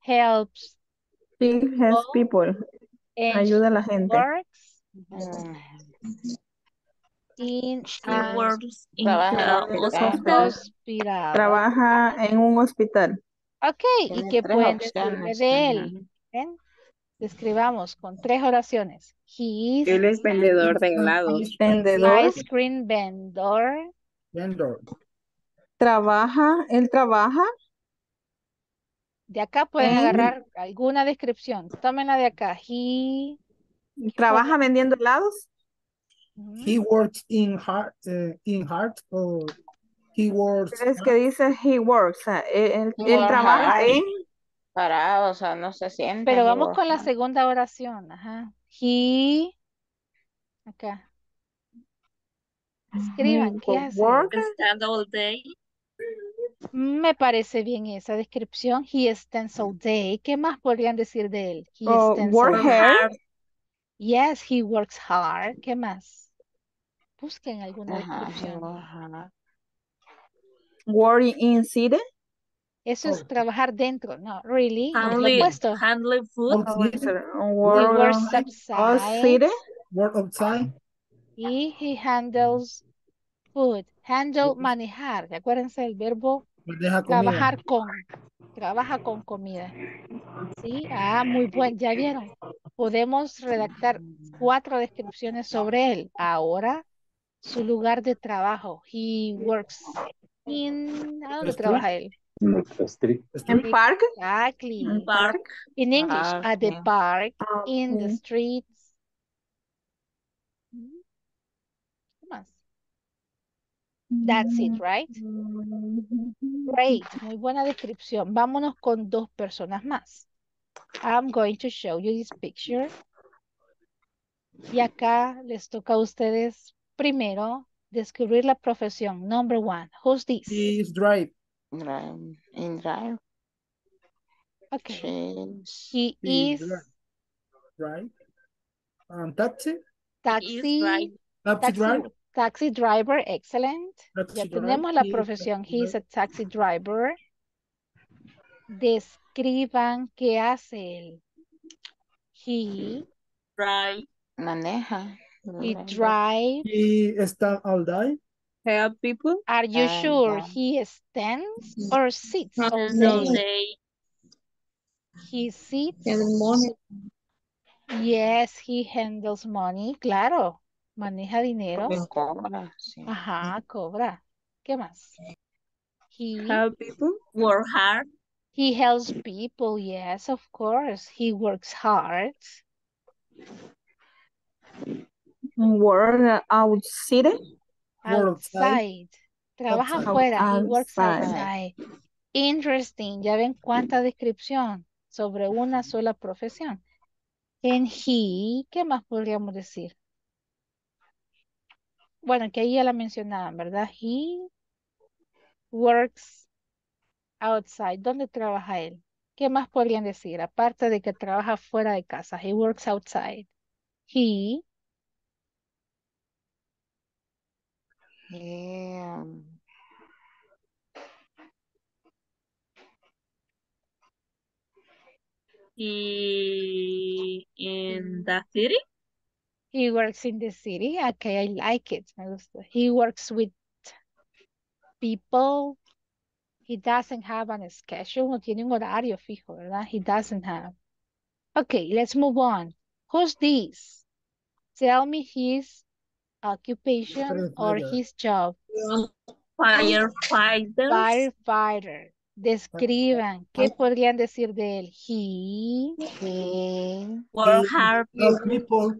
helps She helps people. Ayuda a la she gente. works Mm, in She a works in Trabaja the hospital. hospital. Trabaja en un hospital. Ok, ¿y qué pueden decirme de él? ¿Ven? Describamos con tres oraciones. He is Él es vendedor de helados. Vendedor. ice cream vendor. Vendor. Trabaja, él trabaja De acá pueden en, agarrar alguna descripción. Tómenla de acá. He, ¿qué trabaja vendiendo helados. He works in heart, eh, in heart, or he works. Es que dice he works. sea, él, él- trabaja en Parado, o sea, no se siente. Pero vamos con la segunda oración. Ajá. He, acá. Escriban, ¿qué hace? work. Stand all day. Me parece bien esa descripción. He stands all day. ¿Qué más podrían decir de él? He o stands work all day. hard. Yes, he works hard. ¿Qué más? Busquen alguna Ajá, descripción. work hard. Working in city. Eso es trabajar dentro. No, really. Handling, handling food. Work outside. city. work outside. Y he handles food. Handle, manejar. Acuérdense del verbo trabajar con. Trabaja con comida. Sí, ah, muy buen, ya vieron. Podemos redactar cuatro descripciones sobre él. Ahora, su lugar de trabajo. He works in... ¿A dónde trabaja él? The street. En park. Exactly. Park. In English, Ah, at the park, in the streets. ¿Qué más? That's it, right? Great, muy buena descripción. Vámonos con dos personas más. I'm going to show you this picture. Y acá les toca a ustedes primero descubrir la profesión. Number one, who's this? He is drive. Drive, in drive, Okay, she's, he He is drive. Drive. Um, taxi. taxi, right. Taxi taxi, drive. taxi driver, excellent. Taxi Ya drive. tenemos la He is profesión. taxi He is driver. a taxi driver. Describan qué hace él. He, Right. maneja. he drive. drives. He stand all day. Help people. Are you And, sure uh, he stands or sits all And all day? day. He sits. In the morning. Yes, he handles money. Claro, maneja dinero. Cobra, sí. Ajá, cobra. ¿Qué más? He, Help people. Work hard. he helps people. Yes, of course. He works hard. Work outside. Outside. Outside. Trabaja afuera. He works Outside. outside. Interesting. Ya ven cuánta descripción sobre una sola profesión. En he, ¿qué más podríamos decir? Bueno, que ahí ya la mencionaban, ¿verdad? He works outside. ¿Dónde trabaja él? ¿Qué más podrían decir? Aparte de que trabaja fuera de casa. He works outside. He, Y, um, He in the city. he works in the city. Okay, I like it. He works with people. He doesn't have an schedule. No tiene un horario fijo, ¿verdad? He doesn't have. Okay, let's move on. Who's this? Tell me his occupation or his job. Firefighter. Firefighter. Describan. ¿Qué podrían decir de él? He, he, Work hard. help people.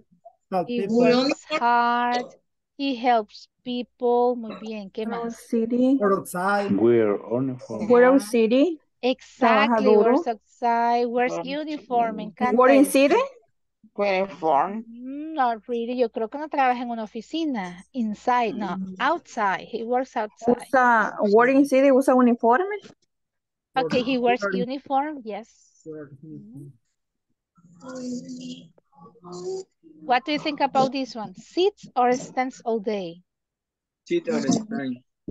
He works hard. He helps people. Muy bien. ¿Qué más? City. Work outside. Wear uniform. Work Ya. city. Exactly. duro. Wears outside. Wears Works uniform. Me in- encanta Work in city. Uniform. Mm, Not really. Yo creo que no trabaja en una oficina. Inside, no. Outside. He works outside. Usa work in city. Usa uniforme. Okay, he wears uniform. Yes. What do you think about this one? Sits or stands all day?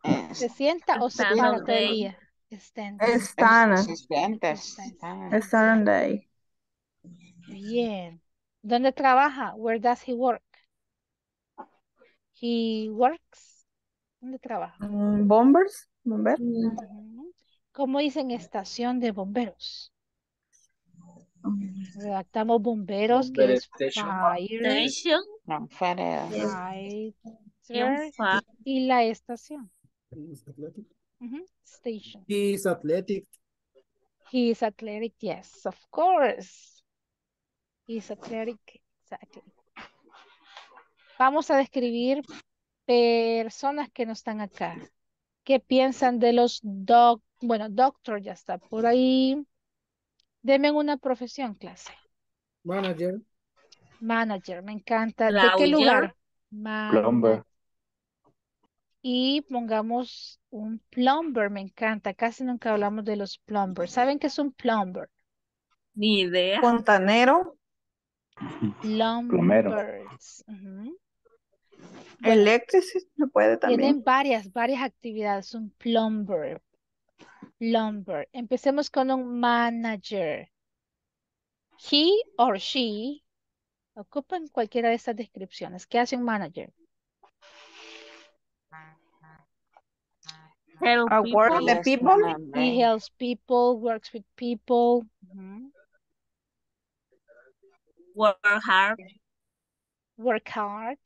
Es- ¿Se sienta o se Stand para all todo el day. día? Están. Sunday. Bien. ¿Dónde trabaja? Where does he work? He works. ¿Dónde trabaja? Bombers. ¿Cómo dicen estación de bomberos? Redactamos bomberos, que es fire, Station. No, fuera. fighter, And fi- y la estación. Athletic. Ujú, Station. He is athletic. He is athletic, yes, of course. Is exactly. Vamos a describir personas que no están acá. ¿Qué piensan de los doc? Bueno, doctor ya está por ahí. Denme una profesión, clase. Manager. Manager, me encanta. ¿De qué lugar? Plumber. Y pongamos un plumber, me encanta. Casi nunca hablamos de los plumbers. ¿Saben qué es un plumber? Ni idea. Fontanero. Electricist. Se puede también. Tienen varias, varias actividades. Un plumber. Plumber. Empecemos con un manager. He or she ocupan cualquiera de estas descripciones. ¿Qué hace un manager? Help A work people. the people. He helps people, works with people. Work hard. Work hard.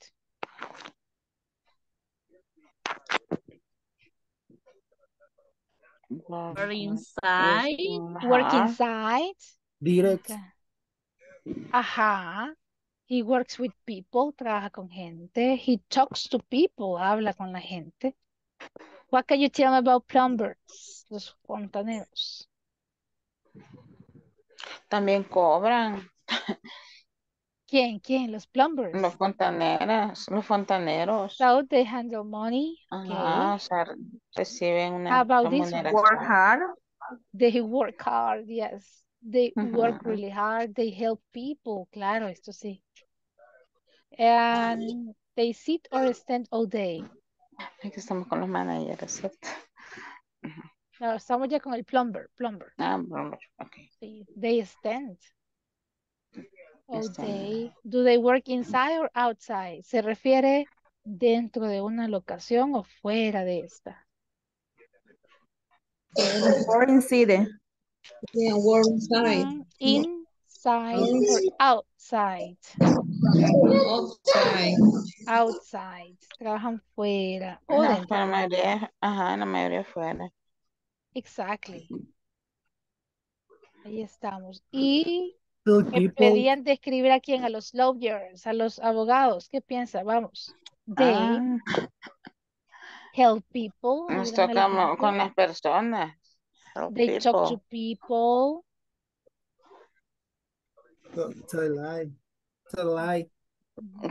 Work inside. Work inside. Direct. Okay. Ajá. He works with people, trabaja con gente. He talks to people, habla con la gente. What can you tell me about plumbers? Los fontaneros. También cobran <laughs> ¿Quién? ¿Quién? Los plumbers. los fontaneros, los fontaneros. So they handle money. Ajá, Okay. o sea, reciben How una about this. Work hard. They work hard, yes. They work Ujú. really hard. They help people. Claro, esto sí. And they sit or stand all day. Aquí estamos con los managers, ¿cierto? No, estamos ya con el plumber, plumber. Ah, bueno, ok. Sí, They stand all Stand. day. Do they work inside or outside? ¿Se refiere dentro de una locación o fuera de esta? Or inside. Yeah, work inside. Mm, Inside or outside? Outside. Outside. Trabajan fuera o No, dentro. la mayoría, ajá, la mayoría fuera. Exactly. Ahí estamos. Y people. pedían describir a quién, a los lawyers, a los abogados. ¿Qué piensa? Vamos. They Ah, help people. tocamos gente. con las personas. help They talk to people. people. It's a lie. It's a lie.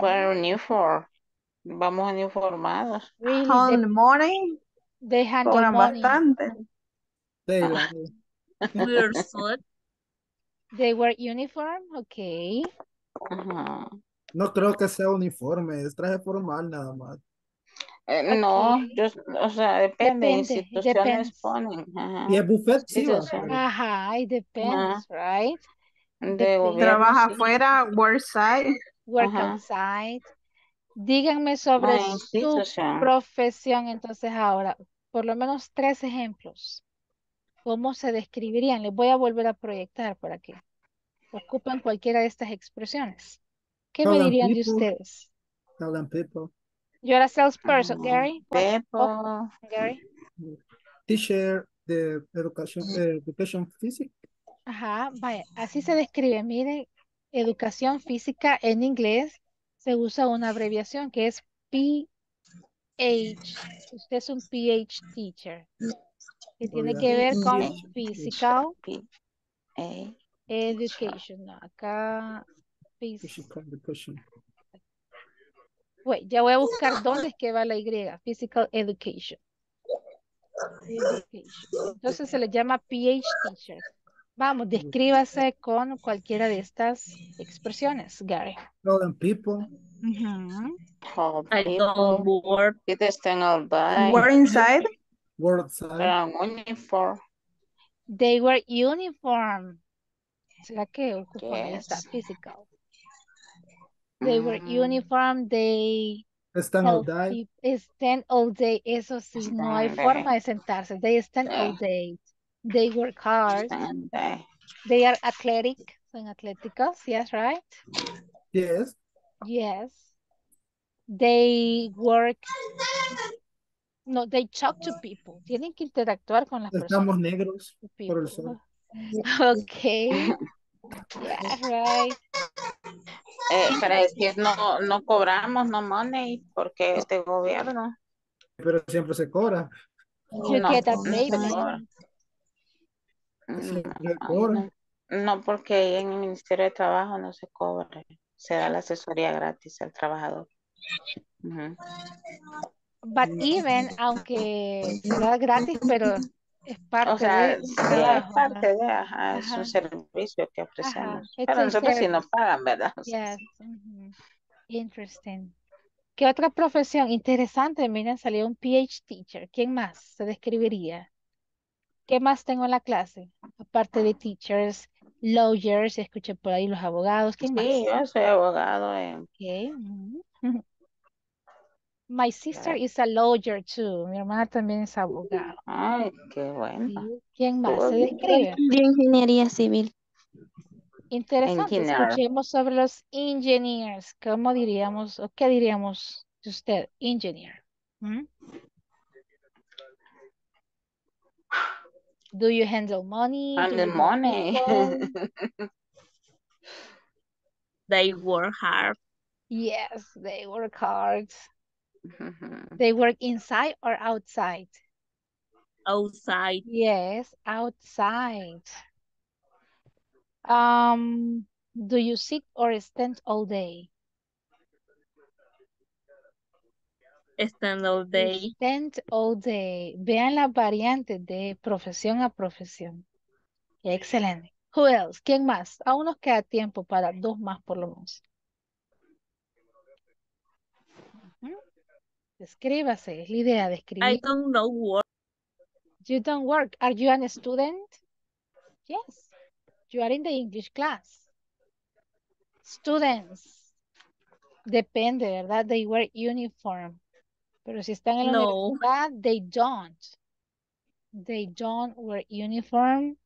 Wear uniform. Vamos uniformados. Really, On the morning. they handle money. bastante. They Ah. lie. Wear suit. They wear uniform. Okay. Ajá. No creo que sea uniforme, es traje formal nada más. Eh, No, Ok. yo, o sea, depende, Depende, instituciones depends. ponen. Ajá. Y el buffet sí Ajá, it depends, right? de Trabaja sí. afuera, work side. Work Ajá. outside. Díganme sobre su profesión entonces ahora, por lo menos tres ejemplos. ¿Cómo se describirían? Les voy a volver a proyectar para que ocupen cualquiera de estas expresiones. ¿Qué me Telling dirían de ustedes? Telling people. You're a salesperson, Mm, Gary. People, Gary? Teacher de educación, education physics. Ajá, vaya, así se describe. Miren, educación física en inglés se usa una abreviación que es PH. Usted es un PH teacher, que tiene que ver con PH. physical education. Acá, phys- Physical education. Wait, ya voy a buscar dónde es que va la Y. Physical education. Education. Entonces se le llama PH teacher. Vamos, descríbase con cualquiera de estas expresiones, Gary. People. Work. Day. Work inside. Word side. Pero uniform. They were uniform. ¿Será que ocupa? Ahí está, Yes. physical. They were Mm, uniform, they Stand all day. stand all day. Eso sí, no hay Stand forma de sentarse. They stand all day. They work hard. They are athletic. Son atléticos, yes, right? Yes. Yes. They work. No, they talk to people. Tienen que interactuar con las Estamos personas. negros to por el people. sol. <laughs> Okay. Yeah, right. Eh, para decir no, no cobramos no money porque es de gobierno. Pero siempre se cobra. You No, get a no payment. No, no, porque en el Ministerio de Trabajo no se cobra. Se da la asesoría gratis al trabajador. But even, aunque será gratis, pero es parte O sea, sí, es parte de, ajá, es Ajá. un servicio que ofrecemos. Pero a nosotros sí nos pagan, ¿verdad? Sea, <laughs> Yes. ujú. Interesting. ¿Qué otra profesión? Interesante, miren, salió un PH teacher. ¿Quién más se describiría? ¿Qué más tengo en la clase? Aparte de teachers, lawyers, escuché por ahí los abogados. ¿Quién más? Sí, yo soy abogado en Okay. ujú. My sister is a lawyer too. Mi hermana también es abogada. Ay, qué bueno. Sí. ¿Quién más se describe? De ingeniería civil. Interesante. Engineer. Escuchemos sobre los engineers. ¿Cómo diríamos o qué diríamos de usted? Engineer. ¿Mm? Do you handle money? Help money. <laughs> They work hard. Yes, they work hard. Ujú. They work inside or outside? Outside. Yes, outside. Um, do you sit or stand all day? Stand all day. Stand all day. Vean las variantes de profesión a profesión. Excelente. Who else? ¿Quién más? Aún nos queda tiempo para dos más por lo menos. Escríbase, es la idea de I escribir. don't know work. You don't work. Are you an student? Yes. You are in the English class. Students. Depende, ¿verdad? They wear uniform. Pero si están en la No. universidad, they don't. They don't wear uniform.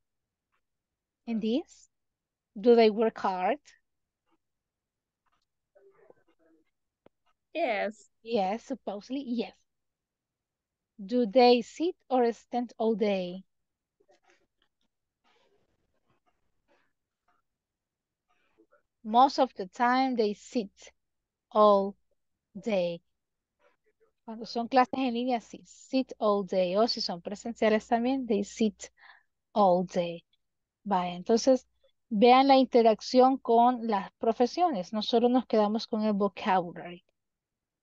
And this? Do they work hard? Yes. Yes, supposedly, yes. Do they sit or stand all day? Most of the time they sit all day. Cuando son clases en línea, sí, sit all day. O si son presenciales también, they sit all day. Vaya, entonces vean la interacción con las profesiones. No solo nos quedamos con el vocabulary.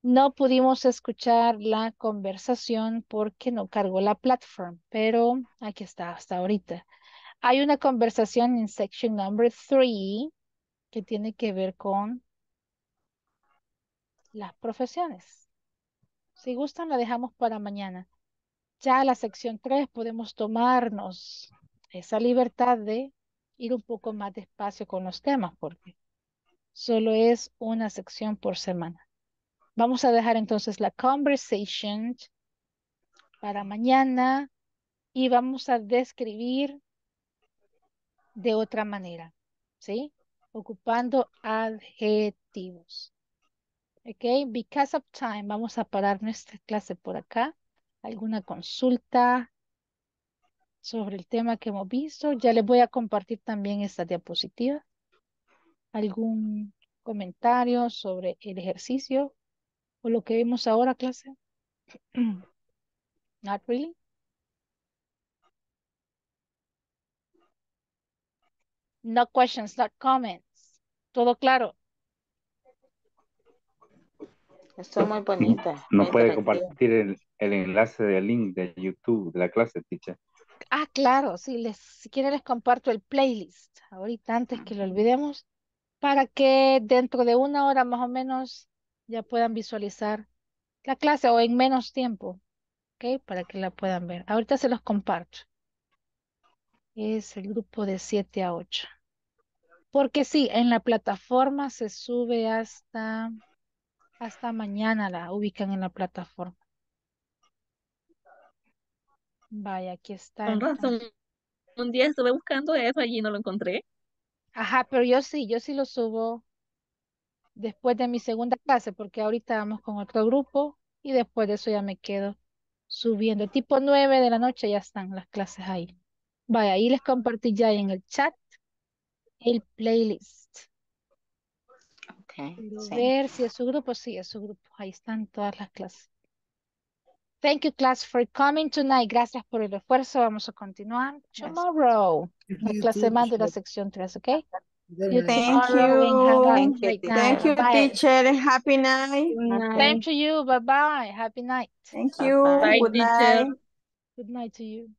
No pudimos escuchar la conversación porque no cargó la platform, pero aquí está hasta ahorita. Hay una conversación en section number three que tiene que ver con las profesiones. Si gustan, la dejamos para mañana. Ya la sección 3 podemos tomarnos esa libertad de ir un poco más despacio con los temas, porque solo es una sección por semana. Vamos a dejar entonces la conversation para mañana y vamos a describir de otra manera, ¿sí? Ocupando adjetivos. Ok, because of time, vamos a parar nuestra clase por acá. ¿Alguna consulta sobre el tema que hemos visto? Ya les voy a compartir también esta diapositiva. ¿Algún comentario sobre el ejercicio o lo que vimos ahora, clase? <clears throat> Not really. No questions, not comments. ¿Todo claro? Está muy bonita. Nos muy puede compartir el, el enlace del link de YouTube de la clase, teacher. Ah, claro, sí, les, si quieren les comparto el playlist ahorita antes que lo olvidemos para que dentro de una hora más o menos ya puedan visualizar la clase o en menos tiempo, ¿ok? Para que la puedan ver. Ahorita se los comparto. Es el grupo de 7 a 8. Porque sí, en la plataforma se sube hasta, hasta mañana, la ubican en la plataforma. Vaya, aquí está. Con razón. Un día estuve buscando eso allí y no lo encontré. Ajá, pero yo sí, yo sí lo subo después de mi segunda clase, porque ahorita vamos con otro grupo y después de eso ya me quedo subiendo. Tipo 9 de la noche ya están las clases ahí. Vaya, ahí les compartí ya en el chat el playlist. Ok, Quiero sí. ver si es su grupo. Sí, es su grupo. Ahí están todas las clases. Thank you, class, for coming tonight. Gracias por el esfuerzo. Vamos a continuar tomorrow. La clase más de la sección 3, ¿ok? Very You. Thank tomorrow and have a Thank you, great teacher. night. Thank you, teacher. Happy night. Same to you. Bye-bye. Happy night. Thank you. bye. Bye, Good teacher. night. Good night to you.